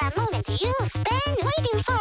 the moment you spend waiting for